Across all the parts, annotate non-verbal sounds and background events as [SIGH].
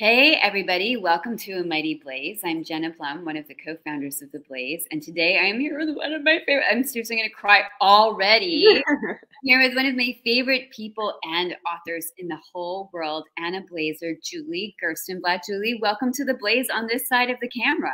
Hey, everybody, welcome to A Mighty Blaze. I'm Jenna Blum, one of the co founders of The Blaze, and today I'm here with one of my favorite, I'm seriously going to cry already. [LAUGHS] here with one of my favorite people and authors in the whole world, Anna Blazer, Julie Gerstenblatt. Julie, welcome to The Blaze on this side of the camera.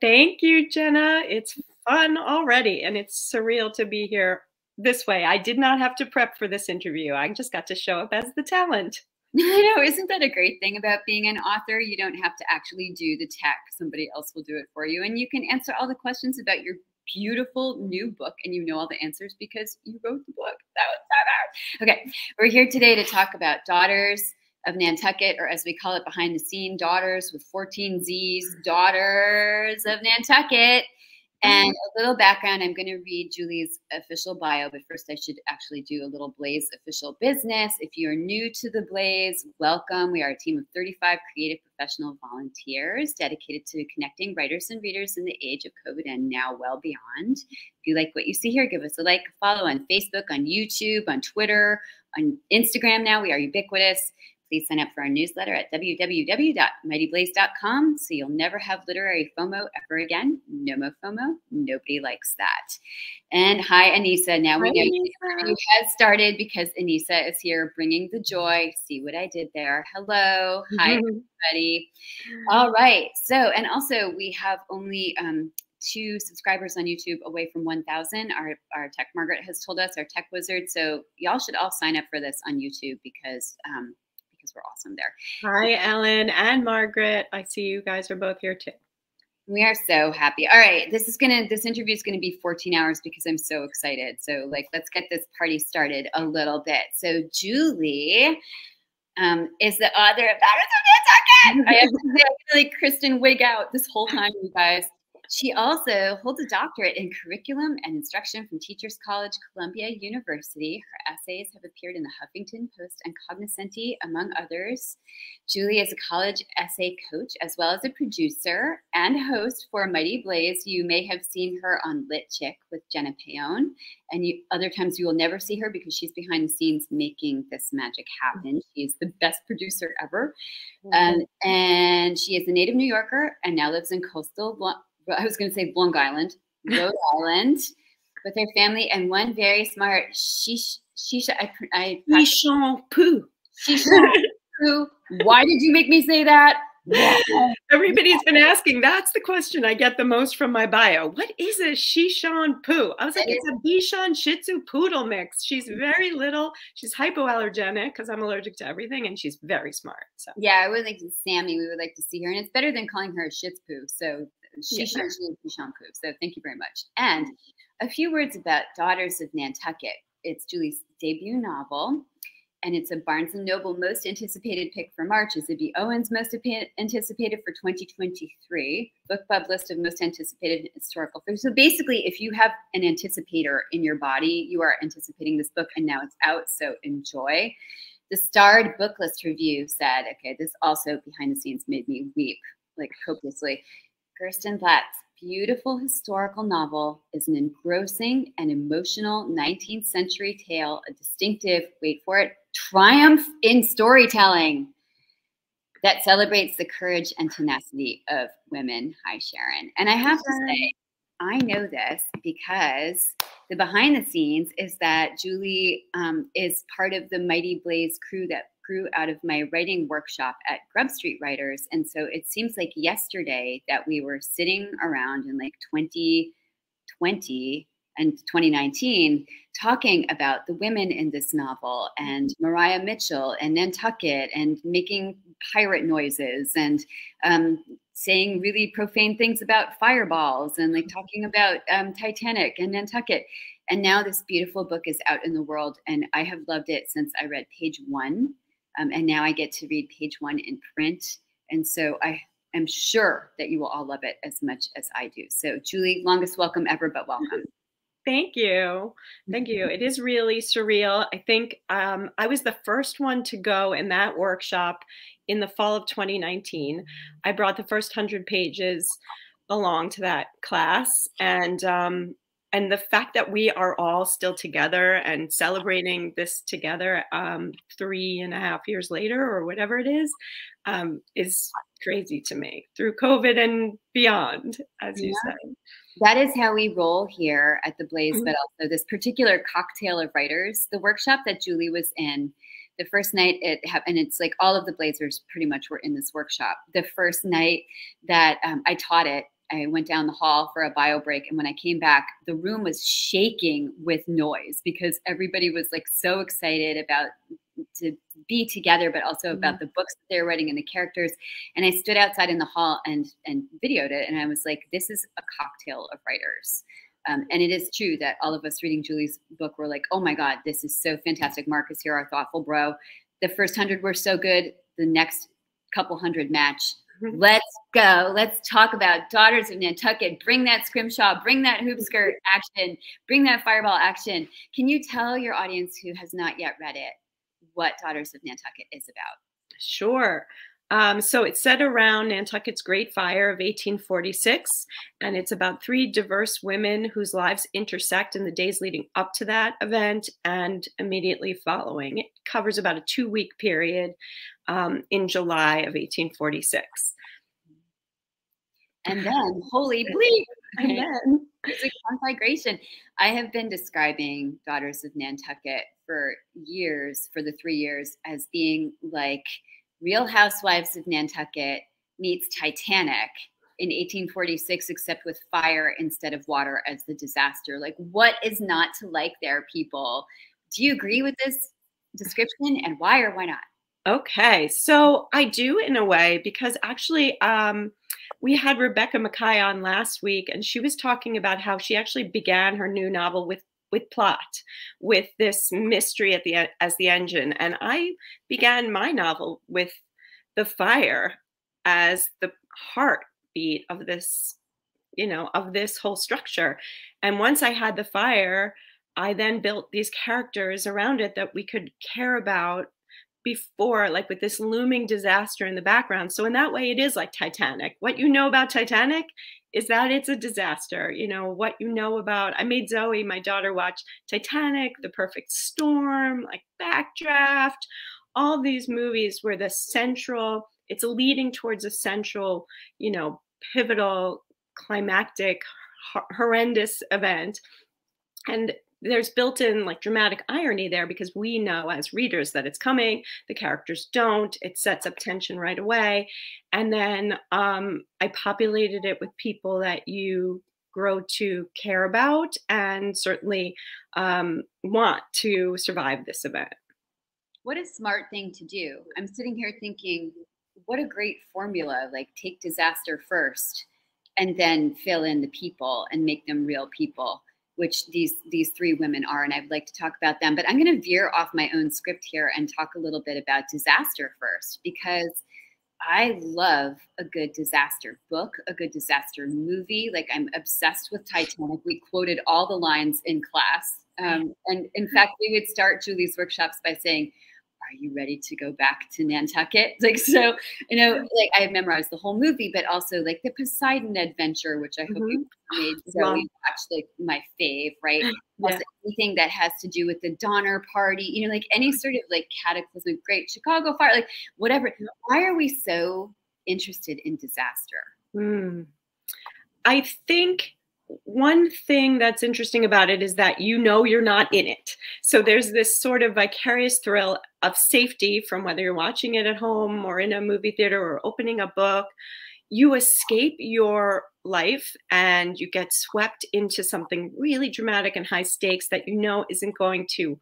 Thank you, Jenna. It's fun already, and it's surreal to be here this way. I did not have to prep for this interview, I just got to show up as the talent. [LAUGHS] I know, isn't that a great thing about being an author? You don't have to actually do the tech, somebody else will do it for you. And you can answer all the questions about your beautiful new book, and you know all the answers because you wrote the book. That was so hard. Okay, we're here today to talk about Daughters of Nantucket, or as we call it behind the scene, Daughters with 14 Z's, Daughters of Nantucket. And mm-hmm. a little background, I'm going to read Julie's official bio, but first I should actually do a little Blaze official business. If you're new to the Blaze, welcome. We are a team of 35 creative professional volunteers dedicated to connecting writers and readers in the age of COVID and now well beyond. If you like what you see here, give us a like, follow on Facebook, on YouTube, on Twitter, on Instagram now. We are ubiquitous please sign up for our newsletter at www.mightyblaze.com so you'll never have literary FOMO ever again. No more FOMO. Nobody likes that. And hi, Anissa. Now we hi, know you has started because Anissa is here bringing the joy. See what I did there. Hello. Hi, [LAUGHS] everybody. All right. So, and also we have only um, two subscribers on YouTube away from 1,000. Our, our tech Margaret has told us, our tech wizard. So y'all should all sign up for this on YouTube because um, because we're awesome there. Hi, Ellen and Margaret. I see you guys are both here too. We are so happy. All right, this is gonna this interview is gonna be 14 hours because I'm so excited. So like, let's get this party started a little bit. So Julie um, is the author of of Nantucket. I have to say, I feel like Kristen Wiig out this whole time, you guys. She also holds a doctorate in curriculum and instruction from Teachers College, Columbia University. Her essays have appeared in the Huffington Post and Cognoscenti, among others. Julie is a college essay coach as well as a producer and host for Mighty Blaze. You may have seen her on Lit Chick with Jenna Payon, and you, other times you will never see her because she's behind the scenes making this magic happen. She's the best producer ever. Um, and she is a native New Yorker and now lives in coastal I was going to say Long Island, Rhode [LAUGHS] Island, with her family, and one very smart Shisha. Shisha. I. I poo. Shisha poo. Why did you make me say that? [LAUGHS] Everybody's been asking. That's the question I get the most from my bio. What is a Shishan poo? I was like, it's a Bichon Shih Tzu poodle mix. She's very little. She's hypoallergenic because I'm allergic to everything, and she's very smart. So yeah, I would like to Sammy. We would like to see her, and it's better than calling her a Shih Tzu. So she shampoo. So thank you very much. And a few words about Daughters of Nantucket. It's Julie's debut novel, and it's a Barnes and Noble most anticipated pick for March. Is Zibby Owens most anticipated for 2023? BookBub list of most anticipated historical fiction. So basically, if you have an anticipator in your body, you are anticipating this book, and now it's out. So enjoy. The starred Booklist review said, okay, this also behind the scenes made me weep like copiously. Gerstenblatt's beautiful historical novel is an engrossing and emotional 19th century tale, a distinctive, wait for it, triumph in storytelling that celebrates the courage and tenacity of women. Hi, Sharon. And I have to say, I know this because the behind the scenes is that Julie um, is part of the Mighty Blaze crew that grew out of my writing workshop at Grub Street Writers. And so it seems like yesterday that we were sitting around in like 2020 and 2019 talking about the women in this novel and Maria Mitchell and Nantucket and making pirate noises and um, saying really profane things about fireballs and like talking about um, Titanic and Nantucket. And now this beautiful book is out in the world, and I have loved it since I read page one. Um, and now I get to read page one in print. And so I am sure that you will all love it as much as I do. So, Julie, longest welcome ever, but welcome. [LAUGHS] Thank you. Thank you. It is really surreal. I think um, I was the first one to go in that workshop in the fall of 2019. I brought the first 100 pages along to that class. And um, and the fact that we are all still together and celebrating this together um, three and a half years later or whatever it is um, is crazy to me through covid and beyond as you yeah. said that is how we roll here at the blaze mm-hmm. but also this particular cocktail of writers the workshop that julie was in the first night it happened and it's like all of the blazers pretty much were in this workshop the first night that um, i taught it I went down the hall for a bio break. And when I came back, the room was shaking with noise because everybody was like so excited about to be together, but also about mm-hmm. the books that they're writing and the characters. And I stood outside in the hall and and videoed it. And I was like, this is a cocktail of writers. Um, and it is true that all of us reading Julie's book were like, oh my God, this is so fantastic. Marcus here, our thoughtful bro. The first hundred were so good. The next couple hundred match [LAUGHS] Let's go. Let's talk about Daughters of Nantucket. Bring that scrimshaw, bring that hoop skirt action, bring that fireball action. Can you tell your audience who has not yet read it what Daughters of Nantucket is about? Sure. Um, so it's set around Nantucket's Great Fire of 1846, and it's about three diverse women whose lives intersect in the days leading up to that event and immediately following. It covers about a two week period um, in July of 1846. And then, [LAUGHS] holy bleep, and then [LAUGHS] it's a conflagration. I have been describing Daughters of Nantucket for years, for the three years, as being like – Real Housewives of Nantucket meets Titanic in 1846, except with fire instead of water as the disaster. Like, what is not to like there, people? Do you agree with this description and why or why not? Okay, so I do in a way because actually, um, we had Rebecca Makkai on last week, and she was talking about how she actually began her new novel with with plot, with this mystery at the as the engine. And I began my novel with the fire as the heartbeat of this, you know, of this whole structure. And once I had the fire, I then built these characters around it that we could care about before, like with this looming disaster in the background. So in that way, it is like Titanic. What you know about Titanic is that it's a disaster. You know, what you know about, I made Zoe, my daughter, watch Titanic, The Perfect Storm, like Backdraft, all these movies where the central, it's leading towards a central, you know, pivotal, climactic, horrendous event. And there's built in like dramatic irony there because we know as readers that it's coming the characters don't it sets up tension right away and then um, i populated it with people that you grow to care about and certainly um, want to survive this event. What a smart thing to do. I'm sitting here thinking what a great formula like take disaster first and then fill in the people and make them real people which these these three women are, and I'd like to talk about them. But I'm going to veer off my own script here and talk a little bit about disaster first, because I love a good disaster book, a good disaster movie. Like I'm obsessed with Titanic. We quoted all the lines in class, um, and in fact, we would start Julie's workshops by saying, are you ready to go back to Nantucket? [LAUGHS] Like, so, you know, like I have memorized the whole movie, but also like the Poseidon adventure, which I hope mm-hmm. you made. So wow. we watched like my fave, right? [GASPS] Yeah. Also, anything that has to do with the Donner Party, you know, like any sort of like cataclysmic, great Chicago fire, like whatever. Why are we so interested in disaster? Mm. I think one thing that's interesting about it is that you know you're not in it. So there's this sort of vicarious thrill of safety from whether you're watching it at home or in a movie theater or opening a book. You escape your life and you get swept into something really dramatic and high stakes that you know isn't going to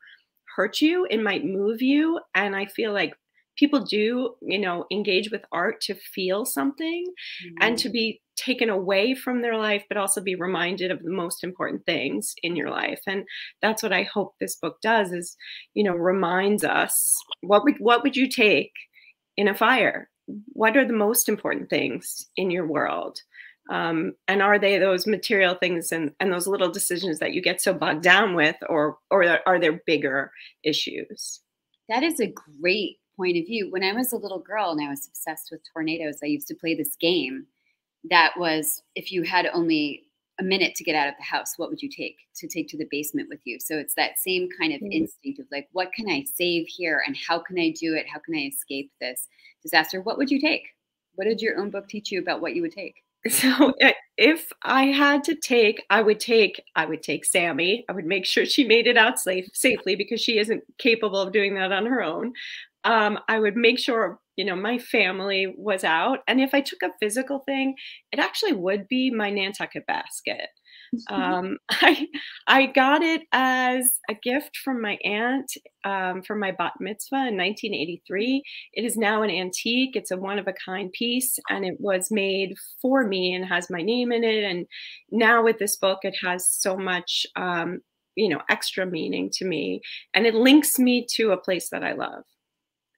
hurt you. It might move you. And I feel like people do, you know, engage with art to feel something mm-hmm. and to be taken away from their life, but also be reminded of the most important things in your life. And that's what I hope this book does is, you know, reminds us what would what would you take in a fire? What are the most important things in your world? Um, and are they those material things and, and those little decisions that you get so bogged down with or or are there bigger issues? That is a great point of view. When I was a little girl and I was obsessed with tornadoes, I used to play this game that was if you had only a minute to get out of the house, what would you take to take to the basement with you? So it's that same kind of mm-hmm. instinct of like, what can I save here and how can I do it? How can I escape this disaster? What would you take? What did your own book teach you about what you would take? [LAUGHS] So eh, if I had to take, I would take, I would take Sammy. I would make sure she made it out safe, safely because she isn't capable of doing that on her own. Um, I would make sure you know, my family was out. And if I took a physical thing, it actually would be my Nantucket basket. Um, [LAUGHS] I I got it as a gift from my aunt um, for my bat mitzvah in 1983. It is now an antique. It's a one of a kind piece, and it was made for me and has my name in it. And now with this book, it has so much. Um, you know extra meaning to me and it links me to a place that i love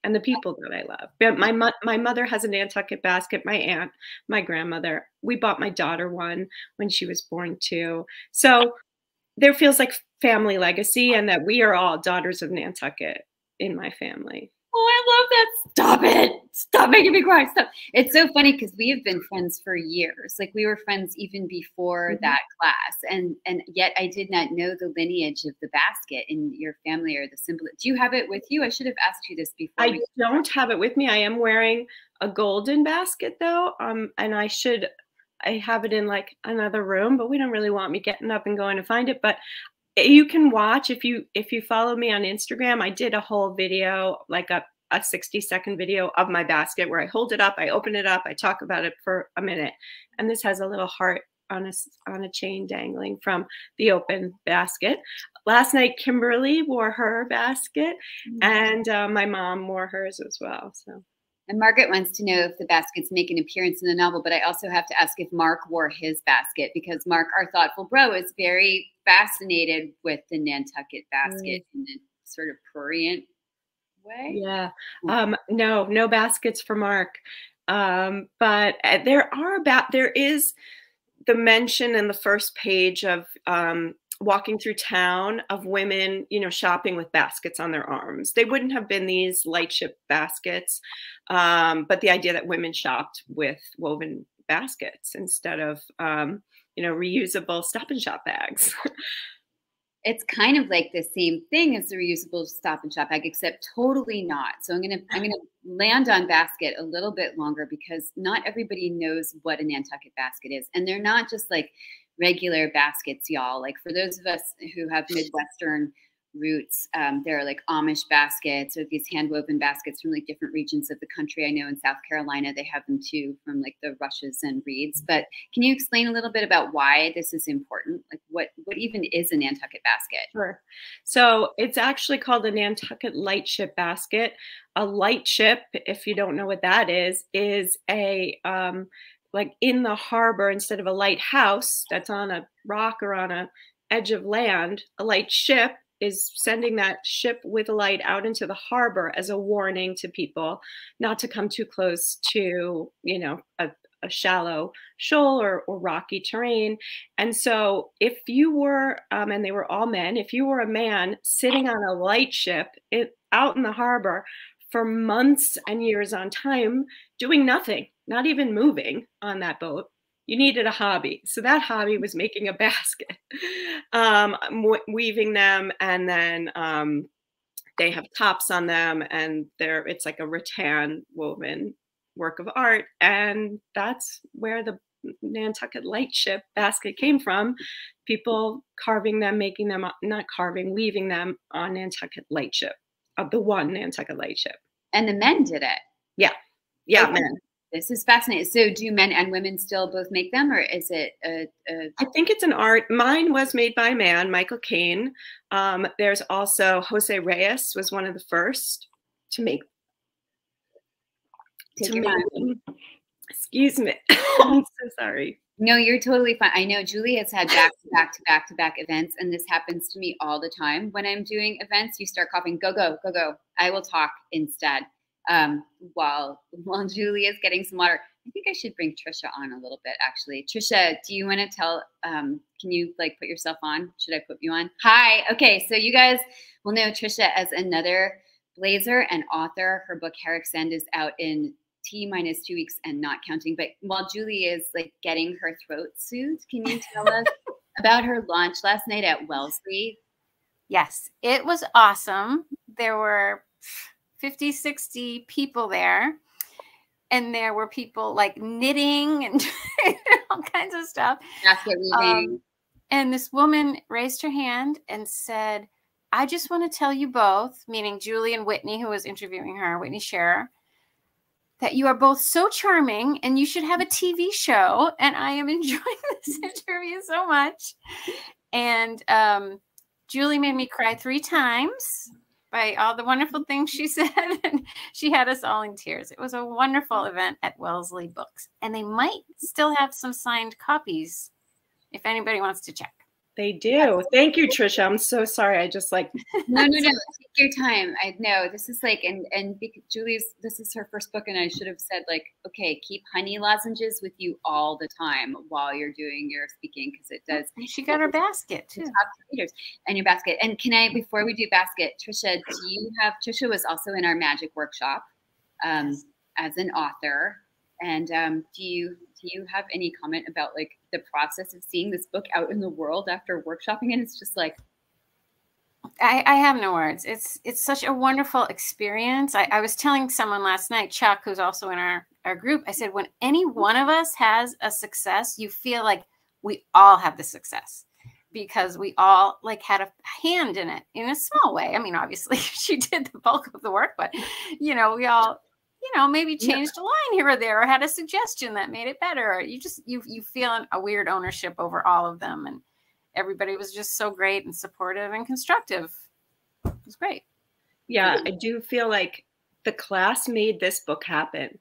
and the people that I love. My my mother has a Nantucket basket. My aunt, my grandmother. We bought my daughter one when she was born too. So there feels like family legacy, and that we are all daughters of Nantucket in my family. Oh, I love that. Stop it. Stop making me cry. Stop. It's so funny because we have been friends for years. Like we were friends even before mm-hmm. that class. And and yet I did not know the lineage of the basket in your family or the symbol. Do you have it with you? I should have asked you this before. I we- don't have it with me. I am wearing a golden basket though. Um, and I should I have it in like another room, but we don't really want me getting up and going to find it. But you can watch if you if you follow me on Instagram. I did a whole video, like a a 60 second video of my basket where I hold it up, I open it up, I talk about it for a minute. And this has a little heart on a, on a chain dangling from the open basket. Last night, Kimberly wore her basket, mm-hmm. and uh, my mom wore hers as well. So. And Margaret wants to know if the baskets make an appearance in the novel, but I also have to ask if Mark wore his basket because Mark, our thoughtful bro, is very fascinated with the Nantucket basket mm. in a sort of prurient way. Yeah. Mm. Um, no, no baskets for Mark. Um, but uh, there are about, there is the mention in the first page of um, walking through town of women, you know, shopping with baskets on their arms. They wouldn't have been these lightship baskets, um, but the idea that women shopped with woven baskets instead of, um, you know, reusable stop and shop bags. [LAUGHS] it's kind of like the same thing as the reusable stop and shop bag, except totally not. So I'm gonna I'm gonna land on basket a little bit longer because not everybody knows what a Nantucket basket is, and they're not just like regular baskets, y'all. Like for those of us who have Midwestern roots, um, there are like Amish baskets or these hand woven baskets from like different regions of the country. I know in South Carolina they have them too from like the rushes and reeds. But can you explain a little bit about why this is important? Like what what even is a Nantucket basket? Sure. So it's actually called a Nantucket lightship basket. A lightship, if you don't know what that is, is a um, like in the harbor instead of a lighthouse that's on a rock or on a edge of land, a light ship is sending that ship with a light out into the harbor as a warning to people not to come too close to, you know, a, a shallow shoal or, or, rocky terrain. And so, if you were, um, and they were all men, if you were a man sitting on a light ship it, out in the harbor for months and years on time, doing nothing, not even moving on that boat, you needed a hobby. So that hobby was making a [LAUGHS] basket, um, weaving them, and then um, they have tops on them, and they're it's like a rattan woven work of art, and that's where the Nantucket lightship basket came from. People carving them, making them not carving, weaving them on Nantucket lightship, of the one Nantucket lightship. And the men did it. Yeah. Yeah, okay. men. This is fascinating. So, do men and women still both make them, or is it a, a... I think it's an art. Mine was made by a man, Michael Kane. Um, there's also Jose Reyes was one of the first to make. Take to make Excuse me. [LAUGHS] I'm [LAUGHS] so sorry. No, you're totally fine. I know Julie has had back to back to back to back events, and this happens to me all the time. When I'm doing events, you start coughing. Go, go, go, go. I will talk instead um, while [LAUGHS] while Julie is getting some water. I think I should bring Trisha on a little bit. Actually, Trisha, do you want to tell? Um, can you like put yourself on? Should I put you on? Hi. Okay, so you guys will know Trisha as another blazer and author. Her book Herrick's End is out in T minus two weeks and not counting. But while Julie is like getting her throat soothed, can you tell us [LAUGHS] about her launch last night at Wellesley? Yes, it was awesome. There were 50, 60 people there. And there were people like knitting and [LAUGHS] all kinds of stuff. Basket weaving. Um, and this woman raised her hand and said, I just want to tell you both, meaning Julie and Whitney, who was interviewing her, Whitney Scharer, that you are both so charming and you should have a TV show. And I am [LAUGHS] enjoying this [LAUGHS] interview so much. And um, Julie made me cry three times by all the wonderful things she [LAUGHS] said. and she had us all in tears. It was a wonderful event at Wellesley Books. And they might still have some signed copies if anybody wants to check. They do. Thank you, Trisha. I'm so sorry. I just like [LAUGHS] no, no, no. Take your time. I know this is like, and and Julie's. This is her first book, and I should have said like, okay, keep honey lozenges with you all the time while you're doing your speaking because it does. And she got her basket too. readers and your basket. And can I, before we do basket, Trisha, do you have? Trisha was also in our magic workshop um, yes. as an author, and um, do you do you have any comment about like the process of seeing this book out in the world after workshopping it? It's just like I, I, have no words. It's it's such a wonderful experience. I, I, was telling someone last night, Chuck, who's also in our, our group, I said, when any one of us has a success, you feel like we all have the success because we all like had a hand in it in a small way. I mean, obviously [LAUGHS] she did the bulk of the work, but you know, we all you know, maybe changed yeah. a line here or there or had a suggestion that made it better. You just you you feel a weird ownership over all of them and everybody was just so great and supportive and constructive. It was great. Yeah, I do feel like the class made this book happen.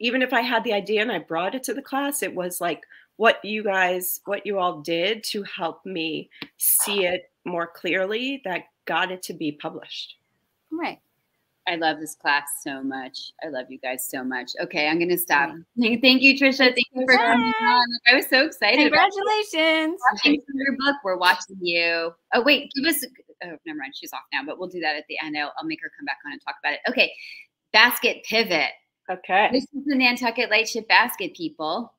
Even if I had the idea and I brought it to the class, it was like what you guys, what you all did to help me see it more clearly that got it to be published. Right. I love this class so much. I love you guys so much. Okay, I'm going to stop. Thank you, Trisha. Thank you for coming on. I was so excited. Congratulations. Watching your book. We're watching you. Oh, wait, give us. Oh, never mind. She's off now, but we'll do that at the end. I'll, I'll make her come back on and talk about it. Okay, basket pivot. Okay. This is the Nantucket Lightship Basket, people.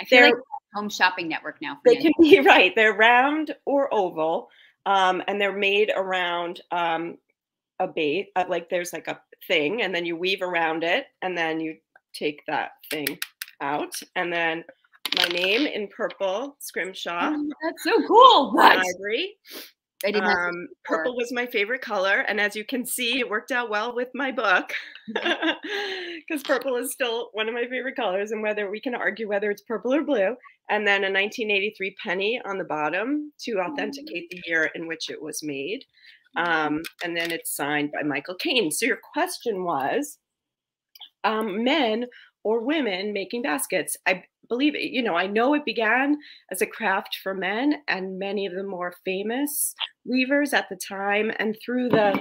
I feel They're, like home shopping network now. they Nantucket. can be [LAUGHS] right. They're round or oval. Um, and they're made around um, a bait, uh, like there's like a thing, and then you weave around it, and then you take that thing out, and then my name in purple, Scrimshaw. Oh, that's so cool. What? Ivory. Um, purple was my favorite color, and as you can see, it worked out well with my book [LAUGHS] [LAUGHS] because purple is still one of my favorite colors. And whether we can argue whether it's purple or blue, and then a 1983 penny on the bottom to authenticate the year in which it was made. Um, and then it's signed by Michael Kane. So your question was um, men or women making baskets. I believe, it, you know, I know it began as a craft for men, and many of the more famous weavers at the time and through the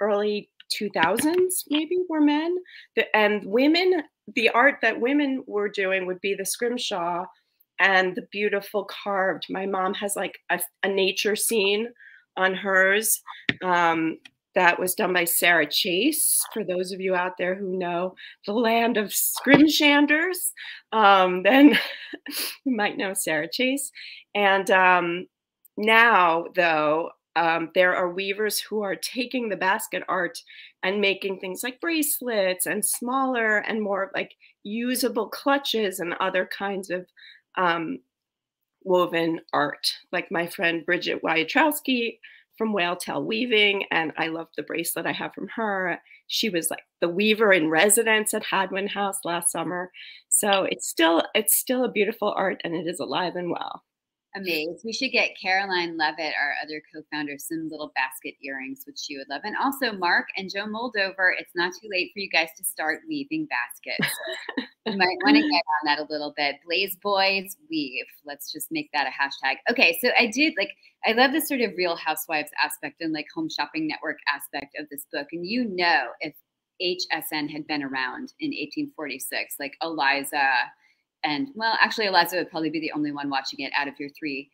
early 2000s maybe were men. The, and women, the art that women were doing would be the scrimshaw and the beautiful carved. My mom has like a, a nature scene on hers. Um, that was done by Sarah Chase. For those of you out there who know the land of scrimshanders, um, then [LAUGHS] you might know Sarah Chase. And um, now, though, um, there are weavers who are taking the basket art and making things like bracelets and smaller and more like usable clutches and other kinds of um, woven art, like my friend Bridget Wyatrowski from Whale Tail Weaving, and I love the bracelet I have from her. She was like the weaver in residence at Hadwen House last summer. So it's still it's still a beautiful art and it is alive and well amazed. We should get Caroline Leavitt, our other co-founder, some little basket earrings, which she would love. And also Mark and Joe Moldover, it's not too late for you guys to start weaving baskets. you might want to get on that a little bit. Blaze Boys Weave. Let's just make that a hashtag. Okay, so I did like I love the sort of real housewives aspect and like home shopping network aspect of this book. And you know if HSN had been around in 1846, like Eliza and well, actually, Eliza would probably be the only one watching it out of your three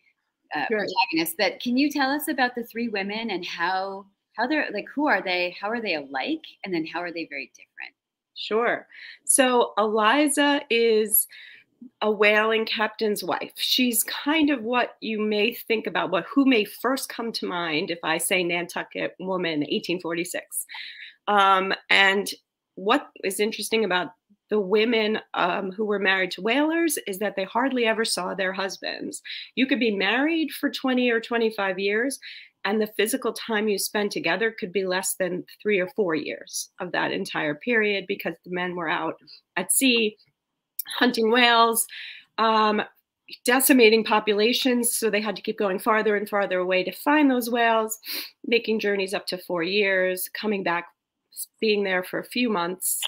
uh, sure. protagonists. But can you tell us about the three women and how how they're like who are they? How are they alike? And then how are they very different? Sure. So Eliza is a whaling captain's wife. She's kind of what you may think about, what who may first come to mind if I say Nantucket woman, 1846. Um, and what is interesting about the women um, who were married to whalers is that they hardly ever saw their husbands. You could be married for 20 or 25 years, and the physical time you spend together could be less than three or four years of that entire period because the men were out at sea hunting whales, um, decimating populations. So they had to keep going farther and farther away to find those whales, making journeys up to four years, coming back, being there for a few months,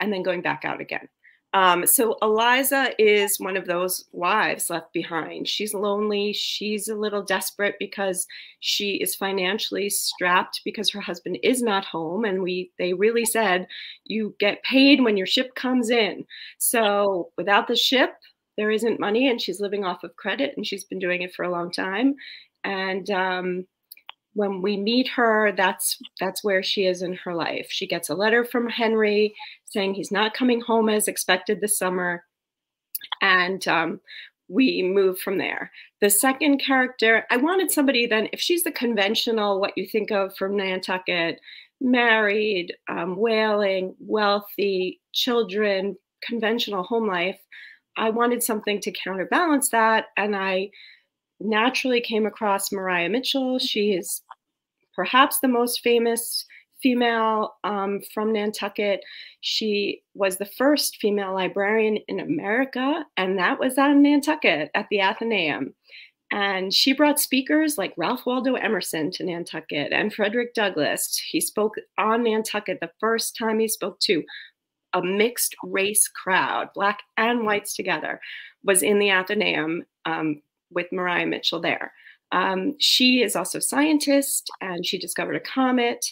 and then going back out again. Um, so Eliza is one of those wives left behind. She's lonely. She's a little desperate because she is financially strapped because her husband is not home. And we they really said you get paid when your ship comes in. So without the ship, there isn't money, and she's living off of credit, and she's been doing it for a long time. And um, when we meet her, that's that's where she is in her life. She gets a letter from Henry saying he's not coming home as expected this summer, and um, we move from there. The second character, I wanted somebody then, if she's the conventional, what you think of from Nantucket, married, um, whaling, wealthy, children, conventional home life. I wanted something to counterbalance that, and I naturally came across Maria Mitchell. She is perhaps the most famous female um, from Nantucket. She was the first female librarian in America, and that was on Nantucket at the Athenaeum. And she brought speakers like Ralph Waldo Emerson to Nantucket and Frederick Douglass. He spoke on Nantucket the first time he spoke to a mixed race crowd, black and whites together, was in the Athenaeum um, with Maria Mitchell there. Um, she is also a scientist and she discovered a comet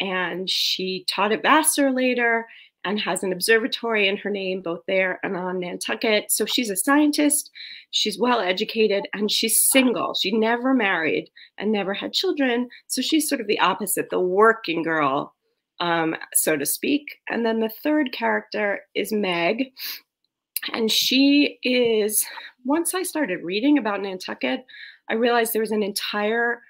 and she taught at Vassar later and has an observatory in her name both there and on Nantucket. So she's a scientist, she's well educated, and she's single. She never married and never had children. So she's sort of the opposite, the working girl, um, so to speak. And then the third character is Meg. And she is, once I started reading about Nantucket, I realized there was an entire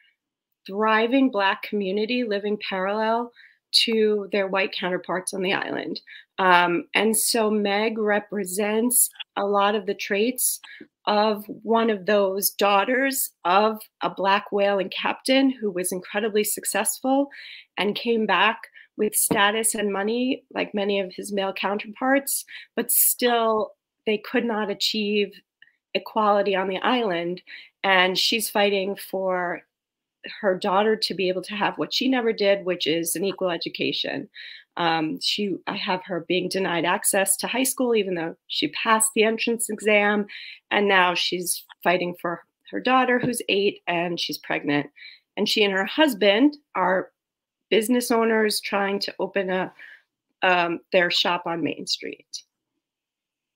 thriving Black community living parallel to their white counterparts on the island. Um, and so Meg represents a lot of the traits of one of those daughters of a Black whaling captain who was incredibly successful and came back with status and money like many of his male counterparts, but still they could not achieve equality on the island. And she's fighting for her daughter to be able to have what she never did, which is an equal education. Um, she, I have her being denied access to high school, even though she passed the entrance exam, and now she's fighting for her daughter, who's eight, and she's pregnant. And she and her husband are business owners trying to open a um, their shop on Main Street.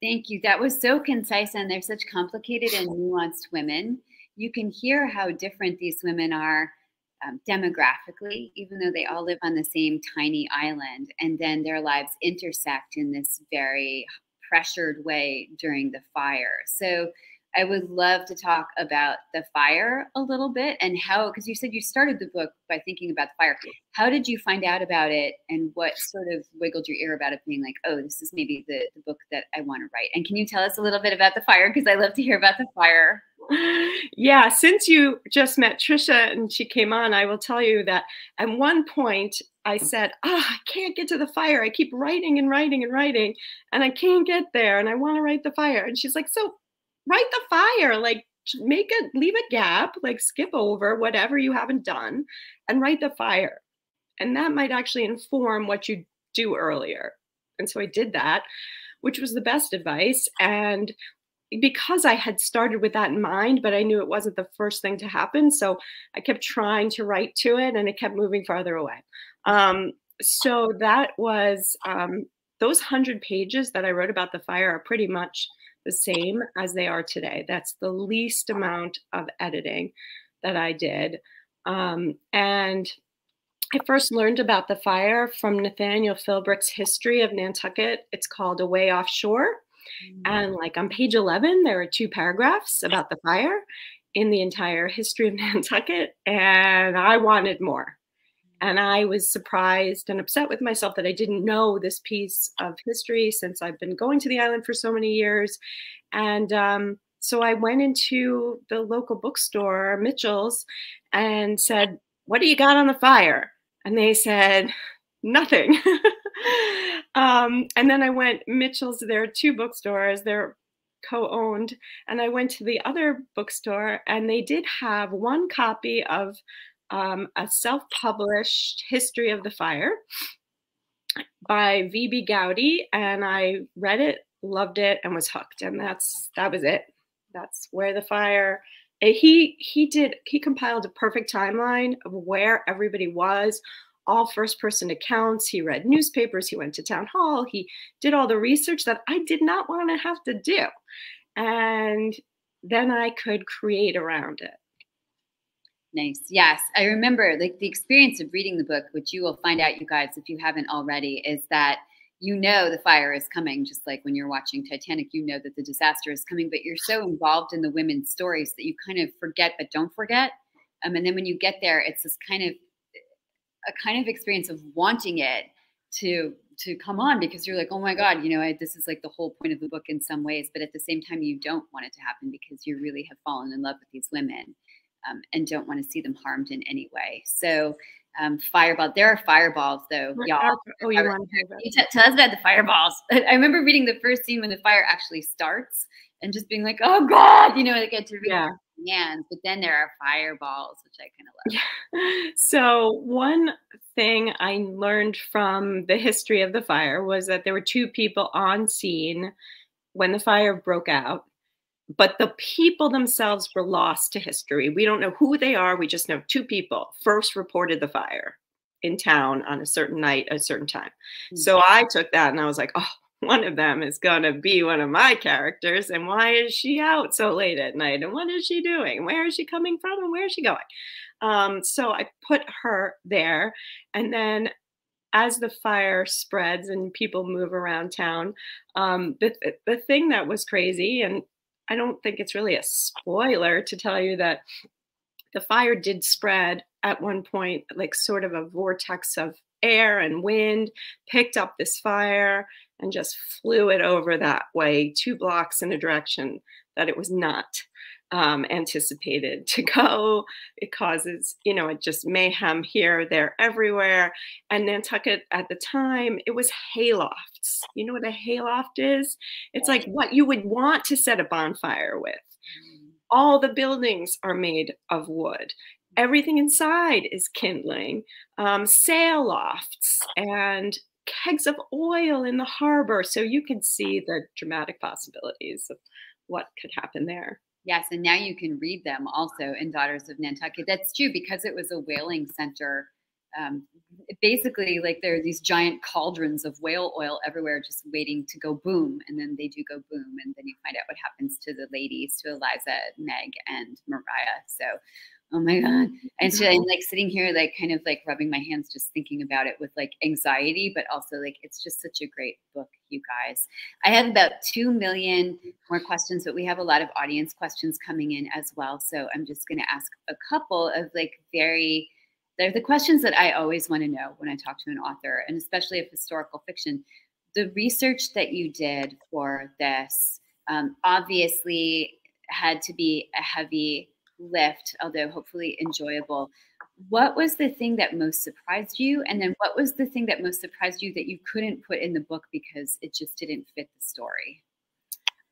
Thank you. That was so concise, and they're such complicated and nuanced women you can hear how different these women are um, demographically, even though they all live on the same tiny island, and then their lives intersect in this very pressured way during the fire. So I would love to talk about the fire a little bit and how, because you said you started the book by thinking about the fire. How did you find out about it and what sort of wiggled your ear about it being like, oh, this is maybe the, the book that I want to write? And can you tell us a little bit about the fire? Because I love to hear about the fire. Yeah, since you just met Trisha and she came on, I will tell you that at one point I said, Oh, I can't get to the fire. I keep writing and writing and writing, and I can't get there, and I want to write the fire. And she's like, So write the fire like make a leave a gap like skip over whatever you haven't done and write the fire. And that might actually inform what you do earlier. And so i did that which was the best advice. And because i had started with that in mind but i knew it wasn't the first thing to happen so i kept trying to write to it and it kept moving farther away. Um, so that was um, those 100 pages that i wrote about the fire are pretty much the same as they are today. That's the least amount of editing that I did. Um, and I first learned about the fire from Nathaniel Philbrick's History of Nantucket. It's called Away Off Shore. Mm-hmm. And like on page 11, there are two paragraphs about the fire in the entire history of [LAUGHS] Nantucket. And I wanted more. And I was surprised and upset with myself that I didn't know this piece of history since I've been going to the island for so many years. And um, so I went into the local bookstore, Mitchell's, and said, What do you got on the fire? And they said, Nothing. [LAUGHS] um, and then I went, Mitchell's, there are two bookstores, they're co owned. And I went to the other bookstore, and they did have one copy of um, a self-published history of the fire by V.B. Gowdy, and I read it, loved it, and was hooked. And that's that was it. That's where the fire. Eh, he he did he compiled a perfect timeline of where everybody was, all first-person accounts. He read newspapers. He went to town hall. He did all the research that I did not want to have to do, and then I could create around it. Nice. Yes. I remember like the experience of reading the book, which you will find out, you guys, if you haven't already, is that you know the fire is coming, just like when you're watching Titanic, you know that the disaster is coming, but you're so involved in the women's stories that you kind of forget, but don't forget. Um, and then when you get there, it's this kind of a kind of experience of wanting it to to come on because you're like, oh my God, you know, I, this is like the whole point of the book in some ways, but at the same time, you don't want it to happen because you really have fallen in love with these women um, and don't want to see them harmed in any way. So um, fireball. There are fireballs though, y'all. Oh, you want to tell us about the fireballs. [LAUGHS] I remember reading the first scene when the fire actually starts and just being like, "Oh God," you know, I get to read yeah. hands. But then there are fireballs, which I kind of love. Yeah. [LAUGHS] So one thing I learned from the history of the fire was that there were two people on scene when the fire broke out but the people themselves were lost to history. We don't know who they are. We just know two people first reported the fire in town on a certain night, a certain time. Mm-hmm. So I took that and I was like, oh, [LAUGHS] one of them is going to be one of my characters. And why is she out so late at night? And what is she doing? Where is she coming from? And where is she going? Um, so I put her there. And then as the fire spreads and people move around town, um, the, the thing that was crazy, and I don't think it's really a spoiler to tell you that the fire did spread at one point, like sort of a vortex of air and wind picked up this fire and just flew it over that way, two blocks in a direction that it was not um, anticipated to [LAUGHS] go. It causes, you know, it just mayhem here, there, everywhere. And Nantucket at the time, it was haylofts. You know what a hayloft is? It's like what you would want to set a bonfire with. Mm. All the buildings are made of wood. Everything inside is kindling, um, sail lofts, and kegs of oil in the harbor. So you can see the dramatic possibilities of what could happen there. Yes, and now you can read them also in Daughters of Nantucket. That's true because it was a whaling center. Um, basically, like there are these giant cauldrons of whale oil everywhere, just waiting to go boom, and then they do go boom, and then you find out what happens to the ladies, to Eliza, Meg, and Maria. So oh my god. And so i'm like sitting here like kind of like rubbing my hands just thinking about it with like anxiety but also like it's just such a great book you guys. I have about 2 million more questions but we have a lot of audience questions coming in as well. So i'm just going to ask a couple of like very they're the questions that i always want to know when i talk to an author and especially of historical fiction. The research that you did for this um, obviously had to be a heavy lift, although hopefully enjoyable. What was the thing that most surprised you? And then what was the thing that most surprised you that you couldn't put in the book because it just didn't fit the story?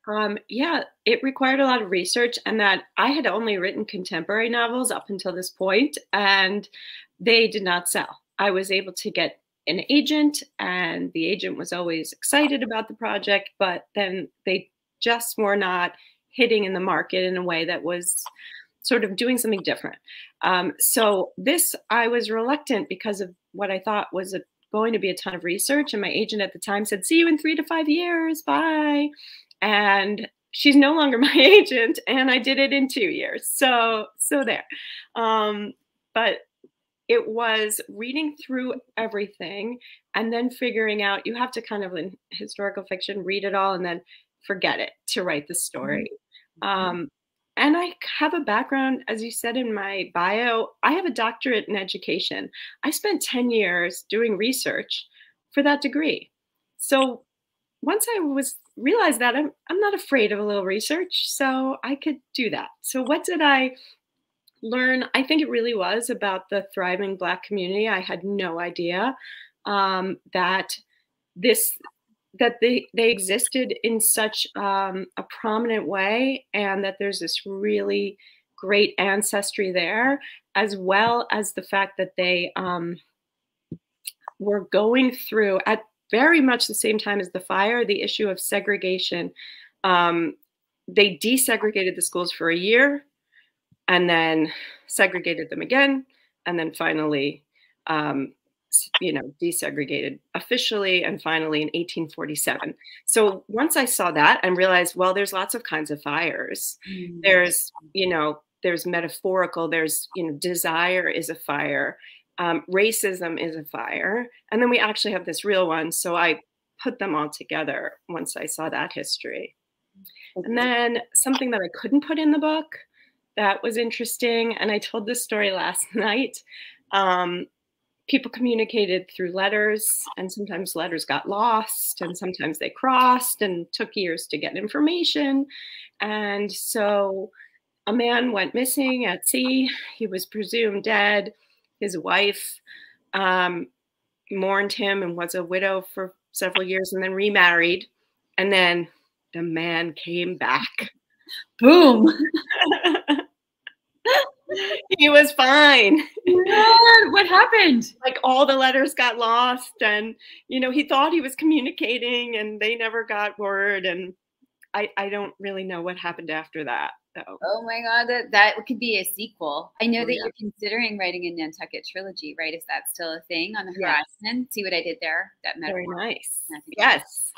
Um, yeah, it required a lot of research, and that I had only written contemporary novels up until this point, and they did not sell. I was able to get an agent, and the agent was always excited about the project, but then they just were not hitting in the market in a way that was sort of doing something different. Um, so this, I was reluctant because of what I thought was a, going to be a ton of research. And my agent at the time said, see you in three to five years, bye. And she's no longer [LAUGHS] my agent and I did it in two years. So, so there. Um, but it was reading through everything and then figuring out you have to kind of in historical fiction read it all and then forget it to write the story. Mm-hmm. Um, and I have a background, as you said in my bio, I have a doctorate in education. I spent 10 years doing research for that degree. So once I was realized that I'm I'm not afraid of a little research, so I could do that. So what did I learn? I think it really was about the thriving Black community. I had no idea um, that this that they they existed in such um, a prominent way, and that there's this really great ancestry there, as well as the fact that they um, were going through at very much the same time as the fire, the issue of segregation. Um, they desegregated the schools for a year and then segregated them again. And then finally, um, you know, desegregated officially and finally in 1847. So once I saw that and realized, well, there's lots of kinds of fires. Mm. There's, you know, there's metaphorical, there's, you know, desire is a fire um, racism is a fire. And then we actually have this real one. So I put them all together once I saw that history. And then something that I couldn't put in the book that was interesting, and I told this story last [LAUGHS] night. Um, people communicated through letters, and sometimes letters got lost, and sometimes they crossed and took years to get information. And so a man went missing at sea. He was presumed dead his wife um, mourned him and was a widow for several years and then remarried. And then the man came back. Boom. [LAUGHS] he was fine. what happened? Like all the letters got lost, and you know, he thought he was communicating and they never got word. And I, I don't really know what happened after that. So. Oh my god, that that could be a sequel. I know oh, that yeah. you're considering writing a Nantucket trilogy, right? Is that still a thing on the horizon? Yes. See what I did there? That metaphor. very nice. Yes,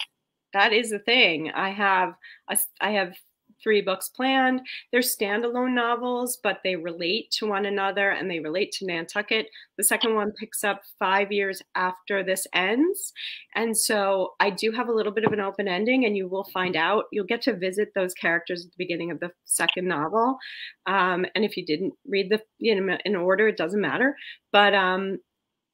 that is a thing. I have a, I have three books planned. They're standalone novels, but they relate to one another and they relate to Nantucket. The second one picks up five years after this ends. And so I do have a little bit of an open ending, and you will find out. You'll get to visit those characters at the beginning of the second novel. Um, and if you didn't read the you know in order, it doesn't matter. But um,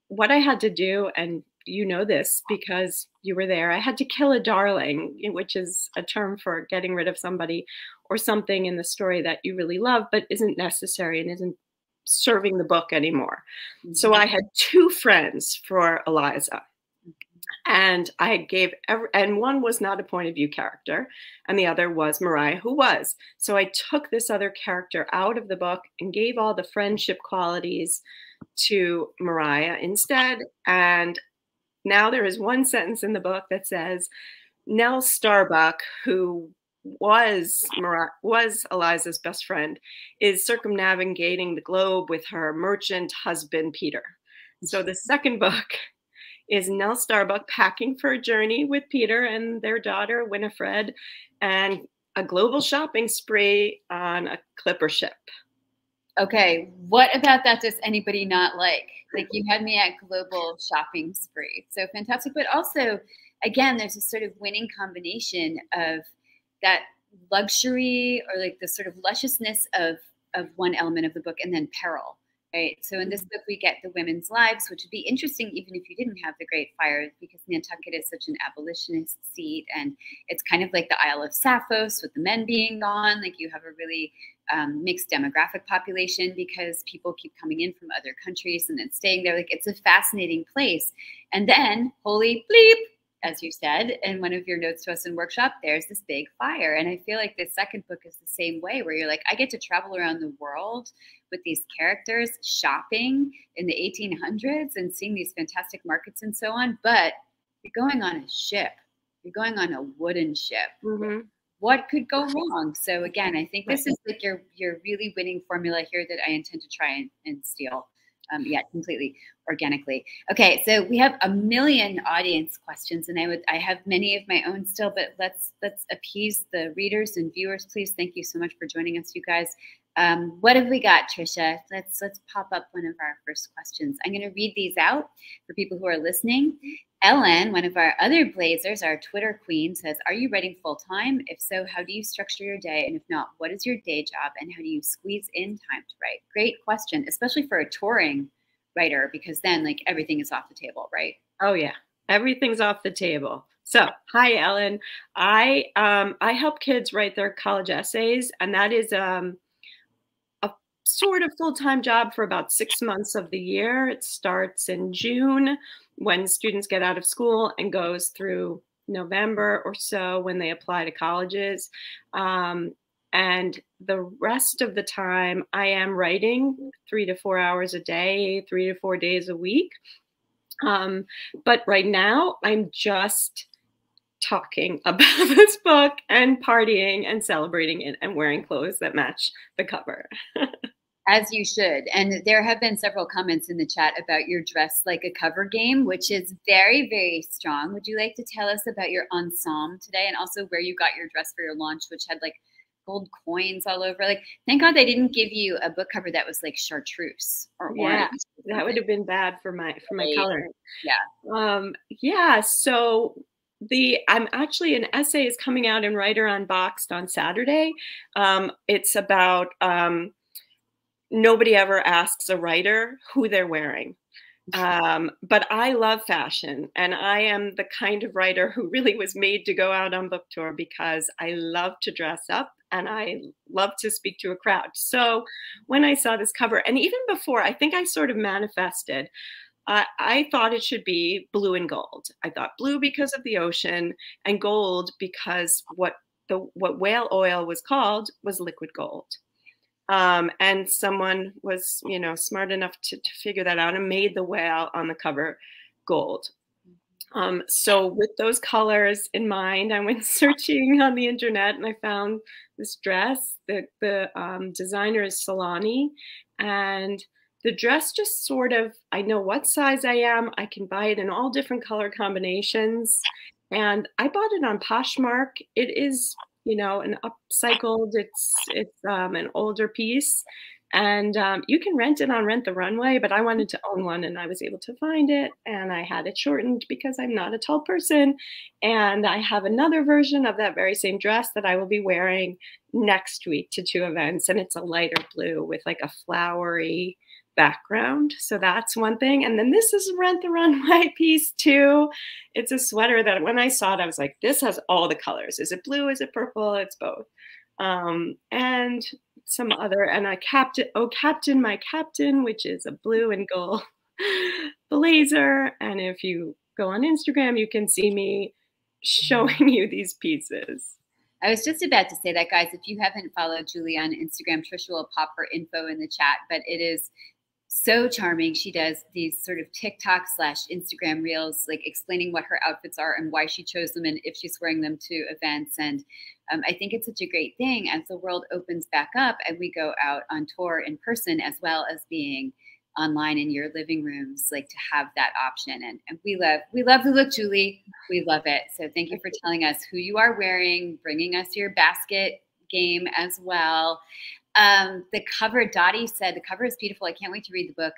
what I had to do, and you know this because you were there. I had to kill a darling, which is a term for getting rid of somebody or something in the story that you really love, but isn't necessary and isn't serving the book anymore. So I had two friends for Eliza. And I gave, every, and one was not a point of view character, and the other was Maria, who was. So I took this other character out of the book and gave all the friendship qualities to Maria instead. And now there is one sentence in the book that says Nell Starbuck, who was was Eliza's best friend, is circumnavigating the globe with her merchant husband Peter. So the second book [LAUGHS] is Nell Starbuck packing for a journey with Peter and their daughter Winifred, and a global shopping spree on a clipper ship. Okay, what about that does anybody not like? Like you had me at global shopping spree. So fantastic. But also, again, there's a sort of winning combination of that luxury or like the sort of lusciousness of of one element of the book and then peril right? So in this mm-hmm. book, we get the women's lives, which would be interesting even if you didn't have the Great Fire, because Nantucket is such an abolitionist seat, and it's kind of like the Isle of Sappho's with the men being gone. Like you have a really um, mixed demographic population because people keep coming in from other countries and then staying there. Like it's a fascinating place. And then, holy bleep, as you said in one of your notes to us in workshop, there's this big fire. And I feel like the second book is the same way, where you're like, I get to travel around the world with these characters, shopping in the 1800s and seeing these fantastic markets and so on. But you're going on a ship, you're going on a wooden ship. Mm-hmm. What could go wrong? So again, I think this is like your your really winning formula here that I intend to try and, and steal um, yeah, completely organically. Okay, so we have a million audience questions, and I would I have many of my own still, but let's let's appease the readers and viewers, please. Thank you so much for joining us, you guys. Um, what have we got, Trisha? Let's let's pop up one of our first questions. I'm going to read these out for people who are listening. Ellen, one of our other Blazers, our Twitter queen, says, Are you writing full time? If so, how do you structure your day? And if not, what is your day job and how do you squeeze in time to write? Great question, especially for a touring writer, because then like everything is off the table, right? Oh, yeah. Everything's off the table. So, hi, Ellen. I um, I help kids write their college essays, and that is um, a sort of full time job for about six months of the year. It starts in June when students get out of school and goes through November or so when they apply to colleges. Um, and the rest of the time, I am writing three to four hours a day, three to four days a week. Um, but right now, I'm just talking [LAUGHS] about this book and partying and celebrating it and wearing clothes that match the cover. [LAUGHS] As you should. And there have been several comments in the chat about your dress like a cover game, which is very, very strong. Would you like to tell us about your ensemble today and also where you got your dress for your launch, which had like gold coins all over? Like, thank God they didn't give you a book cover that was like chartreuse or yeah, orange. That would have been bad for my for my color. Yeah. Um, yeah. So the I'm actually an essay is coming out in Writer Unboxed on Saturday. Um, it's about um, nobody ever asks a writer who they're wearing. [LAUGHS] Um, but I love fashion, and I am the kind of writer who really was made to go out on book tour because I love to dress up and I love to speak to a crowd. So when I saw this cover, and even before, I think I sort of manifested. Uh, I thought it should be blue and gold. I thought blue because of the ocean, and gold because what the what whale oil was called was liquid gold. Um, and someone was, you know, smart enough to, to figure that out and made the whale on the cover gold. Um, so with those colors in mind, I went [LAUGHS] searching on the internet and I found this dress. The, the um, designer is Solani and the dress just sort of, I know what size I am. I can buy it in all different color combinations. And I bought it on Poshmark. It is you know, an upcycled. It's it's um, an older piece, and um, you can rent it on Rent the Runway. But I wanted to own one, and I was able to find it, and I had it shortened because I'm not a tall person, and I have another version of that very same dress that I will be wearing next week to two events, and it's a lighter blue with like a flowery background. So that's one thing. And then this is Rent the Runway [LAUGHS] piece too. It's a sweater that when I saw it, I was like, this has all the colors. Is it blue? Is it purple? It's both. Um, and some other, and I captain, oh, Captain, my captain, which is a blue and gold [LAUGHS] blazer. And if you go on Instagram, you can see me showing you these pieces. I was just about to say that, guys. If you haven't followed Julie on Instagram, Trisha will pop her info in the chat. But it is so charming. She does these sort of TikTok slash Instagram reels, like explaining what her outfits are and why she chose them and if she's wearing them to events. And um, I think it's such a great thing as the world opens back up and we go out on tour in person as well as being online in your living rooms, like to have that option. And, and we love, we love the look, Julie. We love it. So thank you for telling us who you are wearing, bringing us your basket game as well. Um, the cover, Dottie said, the cover is beautiful. I can't wait to read the book.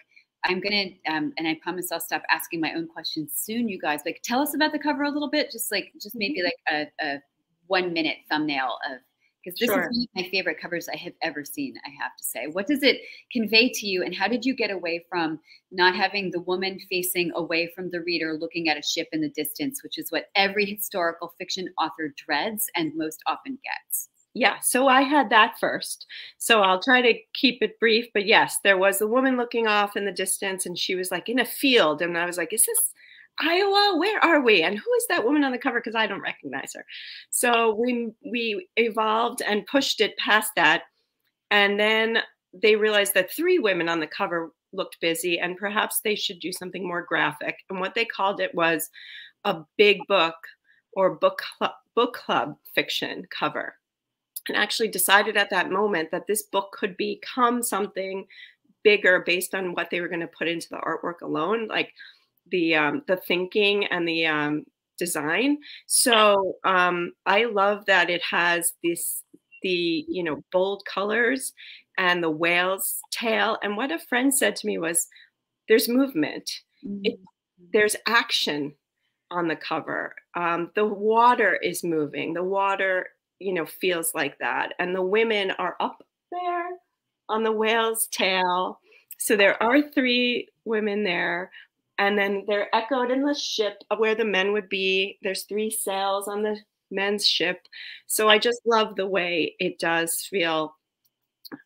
I'm gonna, um, and I promise I'll stop asking my own questions soon, you guys. Like, tell us about the cover a little bit, just like, just maybe mm-hmm. like a, a one minute thumbnail of, because this sure. is one of my favorite covers I have ever seen. I have to say, what does it convey to you, and how did you get away from not having the woman facing away from the reader, looking at a ship in the distance, which is what every historical fiction author dreads and most often gets? Yeah, so I had that first. So I'll try to keep it brief. But yes, there was a woman looking off in the distance, and she was like in a field. And I was like, is this Iowa? Where are we? And who is that woman on the cover? Because I don't recognize her. So we we evolved and pushed it past that. And then they realized that three women on the cover looked busy and perhaps they should do something more graphic. And what they called it was a big book or book club, book club fiction cover and actually decided at that moment that this book could become something bigger based on what they were going to put into the artwork alone like the um, the thinking and the um, design so um, i love that it has this the you know bold colors and the whale's tail. And what a friend said to me was, there's movement. Mm-hmm. It, there's action on the cover. Um, the water is moving. The water, you know, feels like that. And the women are up there on the whale's tail. So there are three women there. And then they're echoed in the ship where the men would be. There's three sails on the men's ship. So I just love the way it does feel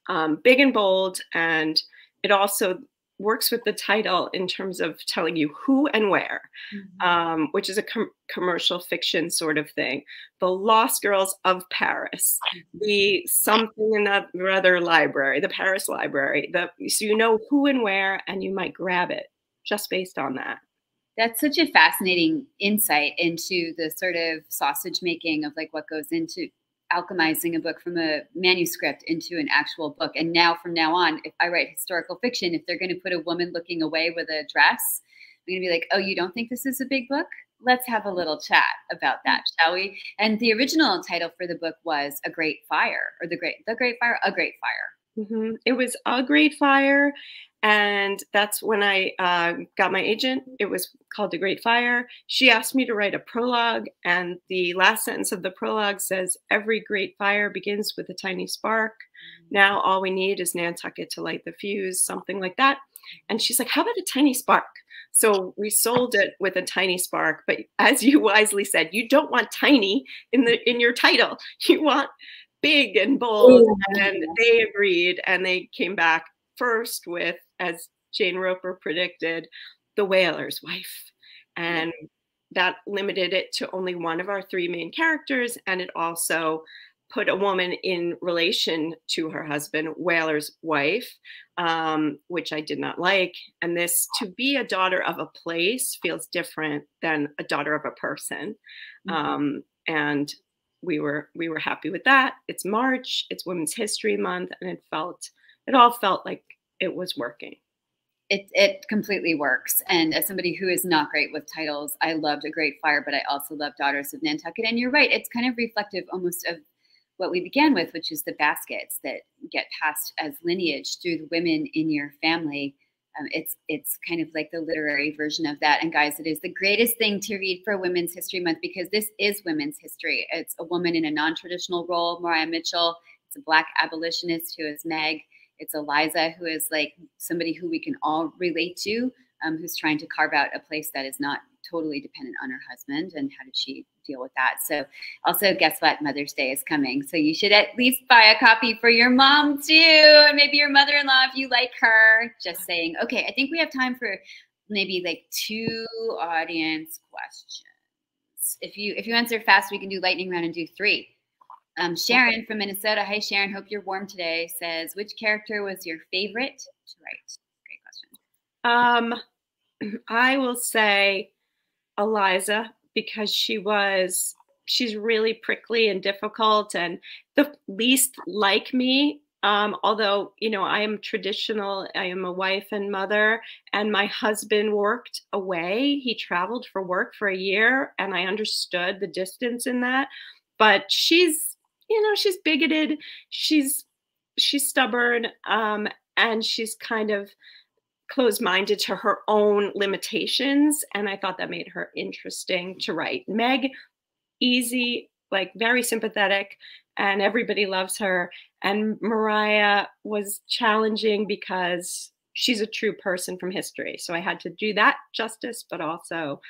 um, big and bold. And it also works with the title in terms of telling you who and where, mm-hmm. um, which is a com- commercial fiction sort of thing. The Lost Girls of Paris, mm-hmm. the something in other library, the Paris Library. The so you know who and where, and you might grab it just based on that. That's such a fascinating insight into the sort of sausage making of like what goes into alchemizing a book from a manuscript into an actual book. And now, from now on, if I write historical fiction, if they're going to put a woman looking away with a dress, I'm going to be like, oh, you don't think this is a big book? Let's have a little chat about that, shall we? And the original title for the book was A Great Fire, or The Great, The Great Fire, A Great Fire. Mm-hmm. It was A Great Fire. And that's when I uh, got my agent. It was called The Great Fire. She asked me to write a prologue, and the last sentence of the prologue says, Every great fire begins with a tiny spark. Now all we need is Nantucket to light the fuse, something like that. And she's like, How about a tiny spark? So we sold it with a tiny spark. But as you [LAUGHS] wisely said, you don't want tiny in the in your title. You want big and bold. And they agreed and they came back first with as Jane Roper predicted, the whaler's wife. And that limited it to only one of our three main characters. And it also put a woman in relation to her husband, Whaler's wife, um, which I did not like. And this to be a daughter of a place feels different than a daughter of a person. Mm-hmm. Um, and we were we were happy with that. It's March, it's Women's History Month, and it felt it all felt like it was working. It, it completely works. And as somebody who is not great with titles, I loved A Great Fire, but I also love Daughters of Nantucket. And you're right, it's kind of reflective almost of what we began with, which is the baskets that get passed as lineage through the women in your family. Um, it's it's kind of like the literary version of that. And guys, it is the greatest thing to read for Women's History Month because this is women's history. It's a woman in a non-traditional role, Maria Mitchell. It's a black abolitionist who is Meg. It's Eliza, who is like somebody who we can all relate to, um, who's trying to carve out a place that is not totally dependent on her husband. And how did she deal with that? So, also, guess what? Mother's Day is coming. So, you should at least buy a copy for your mom too, and maybe your mother in law if you like her. Just saying. Okay, I think we have time for maybe like two audience questions. If you if you answer fast, we can do lightning round and do three. Um, Sharon from Minnesota. Hi, Sharon. Hope you're warm today. Says, which character was your favorite to write? Great question. Um, I will say Eliza because she was she's really prickly and difficult and the least like me. Um, although you know I am traditional, I am a wife and mother, and my husband worked away. He traveled for work for a year, and I understood the distance in that. But she's you know she's bigoted she's she's stubborn um, and she's kind of closed-minded to her own limitations and i thought that made her interesting to write. Meg easy like very sympathetic and everybody loves her. And maria was challenging because she's a true person from history so i had to do that justice but also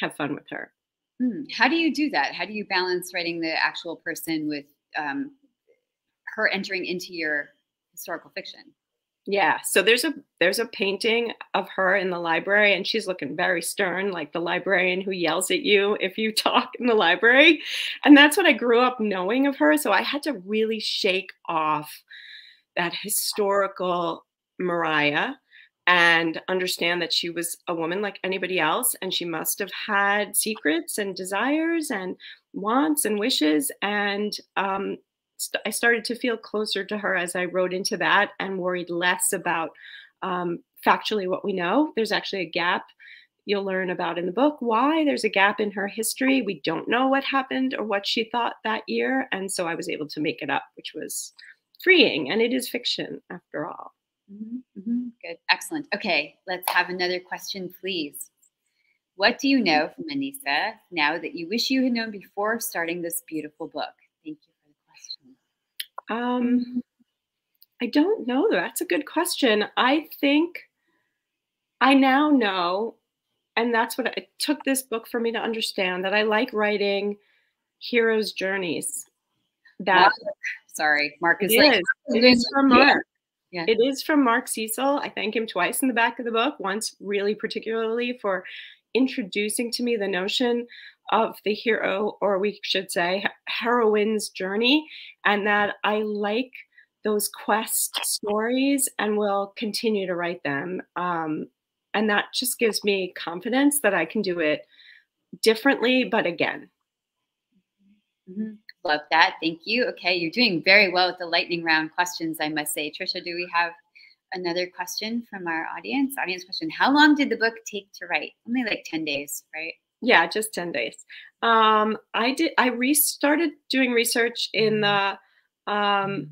have fun with her. Hmm. how do you do that? How do you balance writing the actual person with um, her entering into your historical fiction. Yeah, so there's a there's a painting of her in the library, and she's looking very stern, like the librarian who yells at you if you [LAUGHS] talk in the library, and that's what I grew up knowing of her. So I had to really shake off that historical Maria and understand that she was a woman like anybody else, and she must have had secrets and desires and wants and wishes. And um, st- I started to feel closer to her as I wrote into that and worried less about um, factually what we know. There's actually a gap you'll learn about in the book why there's a gap in her history. We don't know what happened or what she thought that year. And so I was able to make it up, which was freeing and it is fiction after all. Mm-hmm, mm-hmm. Good. Excellent. Okay, let's have another question, please. What do you know from Anissa now that you wish you had known before starting this beautiful book? Thank you for the question. Um, I don't know. That's a good question. I think I now know, and that's what it took this book for me to understand that I like writing heroes' journeys. That sorry, Mark is it like, is. It is from Mark. Yeah. It is from Mark Cecil. I thank him twice in the back of the book. Once, really particularly for introducing to me the notion of the hero, or we should say, heroine's journey, and that I like those quest stories and will continue to write them. Um, and that just gives me confidence that I can do it differently, but again. Mm-hmm. Love that. Thank you. Okay, you're doing very well with the lightning round questions, I must say. Trisha, do we have another question from our audience? Audience question How long did the book take to write? Only like 10 days, right? Yeah, just 10 days. Um, I did, I restarted doing research in the um,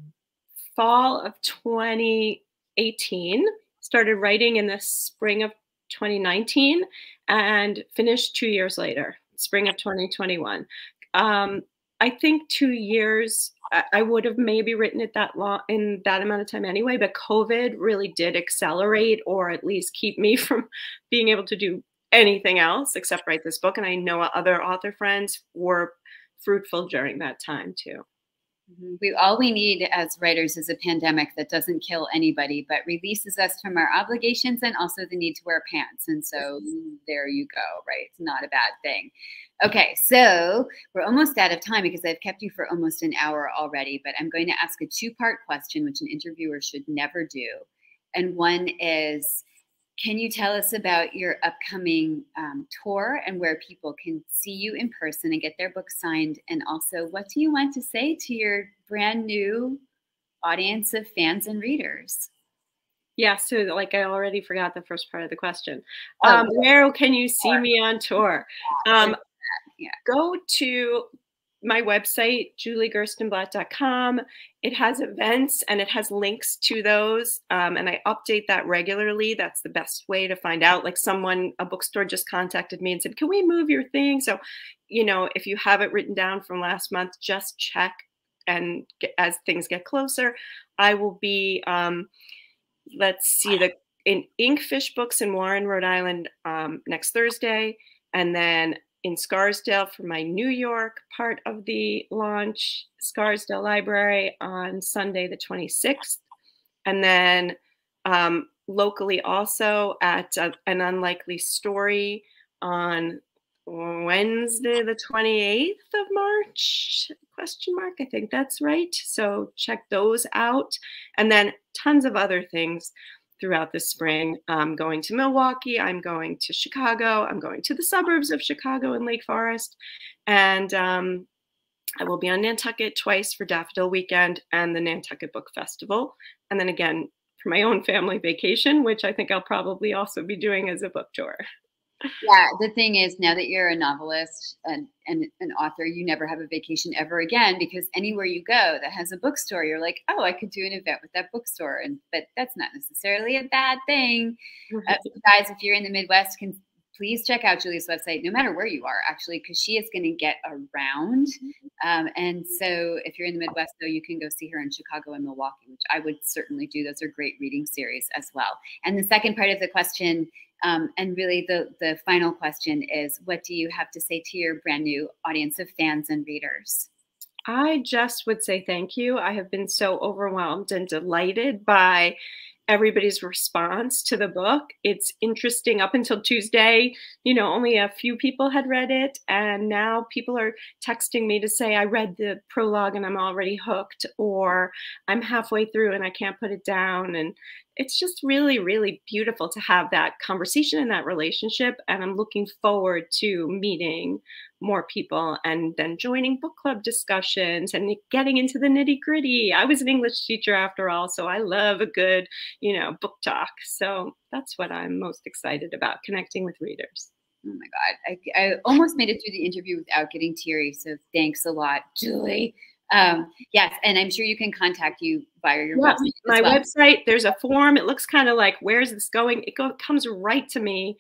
fall of 2018, started writing in the spring of 2019, and finished two years later, spring of 2021. Um, I think two years, I would have maybe written it that long in that amount of time anyway, but COVID really did accelerate or at least keep me [LAUGHS] from being able to do anything else except write this book. And I know other author friends were fruitful during that time too. Mm-hmm. We all we need as writers is a pandemic that doesn't kill anybody, but releases us from our obligations and also the need to wear pants. And so there you go, right? It's not a bad thing. Okay, so we're almost out of time because I've kept you for almost an hour already, but I'm going to ask a two-part question, which an interviewer should never do. And one is, can you tell us about your upcoming um, tour and where people can see you in person and get their book signed? And also, what do you want to say to your brand new audience of fans and readers? Yeah, so like I already forgot the first part of the question. Oh, um, where can you see me on tour? Um, yeah. Go to my website, juliegerstenblatt.com. It has events and it has links to those. Um, and I update that regularly. That's the best way to find out. Like someone, a bookstore just contacted me and said, Can we move your thing? So, you know, if you have it written down from last month, just check. And get, as things get closer, I will be, um, let's see, the in Inkfish Books in Warren, Rhode Island um, next Thursday. And then in Scarsdale for my New York part of the launch, Scarsdale Library on Sunday, the 26th. And then um, locally also at a, an unlikely story on Wednesday, the 28th of March, question mark. I think that's right. So check those out. And then tons of other things throughout the spring. I'm going to Milwaukee, I'm going to Chicago, I'm going to the suburbs of Chicago and Lake Forest, and um, I will be on Nantucket twice for Daffodil Weekend and the Nantucket Book Festival. And then again, for my own family vacation, which I think I'll probably also be doing as a book tour yeah the thing is now that you're a novelist and, and an author you never have a vacation ever again because anywhere you go that has a bookstore you're like oh i could do an event with that bookstore and but that's not necessarily a bad thing. Uh, guys if you're in the midwest can please check out julie's website no matter where you are actually because she is going to get around. Mm-hmm. um, and so if you're in the midwest though you can go see her in chicago and milwaukee which i would certainly do. Those are great reading series as well. And the second part of the question um, and really, the, the final question is what do you have to say to your brand new audience of fans and readers? I just would say thank you. I have been so overwhelmed and delighted by everybody's response to the book. It's interesting. Up until Tuesday, you know, only a few people had read it. And now people are texting me to say, I read the prologue and I'm already hooked, or I'm halfway through and I can't put it down. And it's just really, really beautiful to have that conversation and that relationship. And I'm looking forward to meeting more people and then joining book club discussions and getting into the nitty gritty. I was an English teacher after all, so I love a good, you know, book talk. So that's what I'm most excited about connecting with readers. Oh my God. I, I almost made it through the interview without getting teary. So thanks a lot, Julie. Um, yes, and I'm sure you can contact you via your yeah, website. My well. website, there's a form. It looks kind of like, where's this going? It go, comes right to me.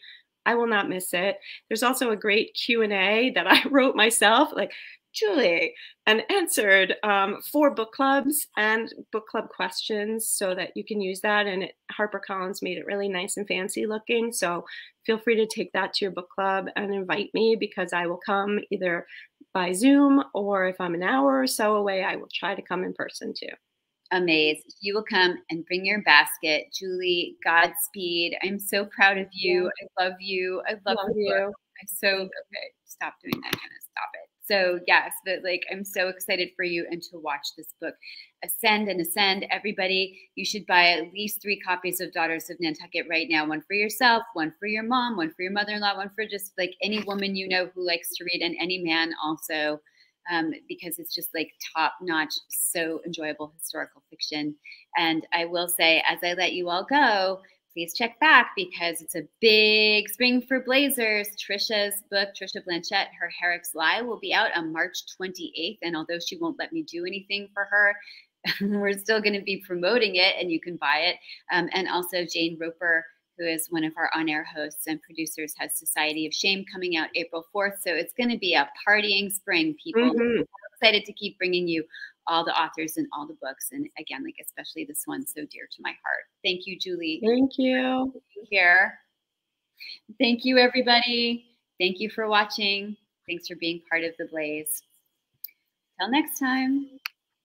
I will not miss it. There's also a great Q&A that [LAUGHS] I wrote myself, like, Julie, and answered um, four book clubs and book club questions so that you can use that. And it, HarperCollins made it really nice and fancy looking. So feel free to take that to your book club and invite me because I will come either by Zoom or if I'm an hour or so away, I will try to come in person too. Amazed. You will come and bring your basket. Julie, Godspeed. I'm so proud of you. I love you. I love, Love you. you. I'm so okay. Stop doing that. Kind of stop it. So yes, but like I'm so excited for you and to watch this book, Ascend and Ascend. Everybody, you should buy at least three copies of Daughters of Nantucket right now. One for yourself, one for your mom, one for your mother-in-law, one for just like any woman you know who likes to read, and any man also, um, because it's just like top-notch, so enjoyable historical fiction. And I will say, as I let you all go, please check back because it's a big spring for Blazers. Trisha's book, Trisha Blanchette, Her Herrick's Lie, will be out on March 28th. And although she won't let me do anything for her, [LAUGHS] we're still going to be promoting it and you can buy it. Um, and also, Jane Roper, who is one of our on air hosts and producers, has Society of Shame coming out April 4th. So it's going to be a partying spring, people. Mhm. excited to keep bringing you all the authors and all the books. And again, like especially this one so dear to my heart. Thank you, Julie. Thank you. Here. Thank you, everybody. Thank you for watching. Thanks for being part of the Blaze. Till next time.